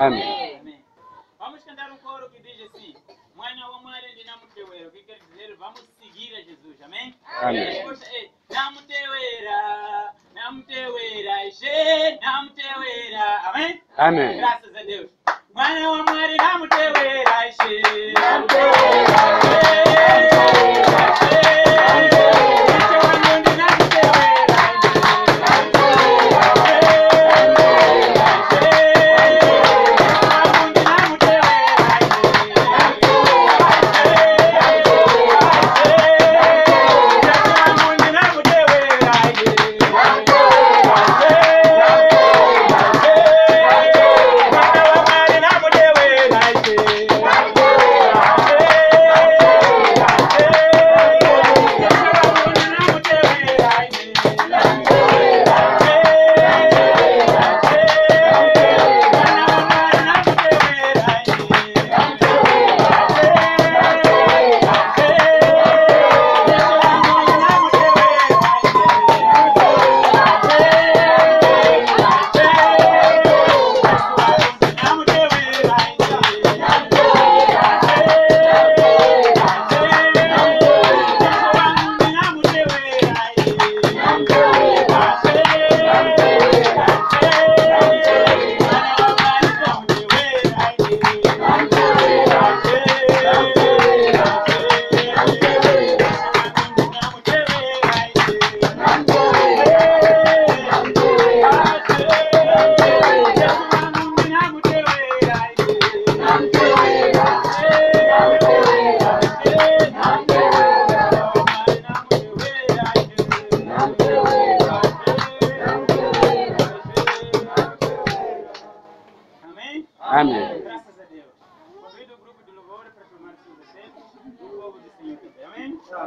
Amém. Amém. Vamos cantar um coro que diz assim: Mwana wa Mwari O que quer dizer vamos seguir a Jesus, amém? Amém. A resposta é: Namutewera, namutewera, Ishe, namutewera, amém? Amém. Graças a Deus. Mwana wa Mwari namutewera.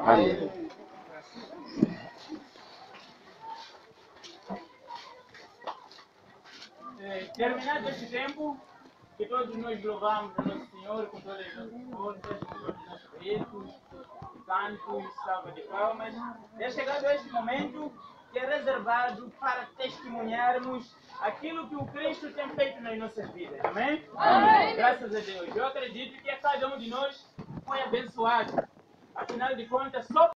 Amém? Terminado este tempo, que todos nós louvamos o nosso Senhor com todas as nossas forças, com todos os nossos gritos, cantos, salva de palmas. É chegado este momento que é reservado para testemunharmos aquilo que o Cristo tem feito nas nossas vidas. Amém? Amém. Graças a Deus. Eu acredito que cada um de nós foi abençoado. A final de cuentas,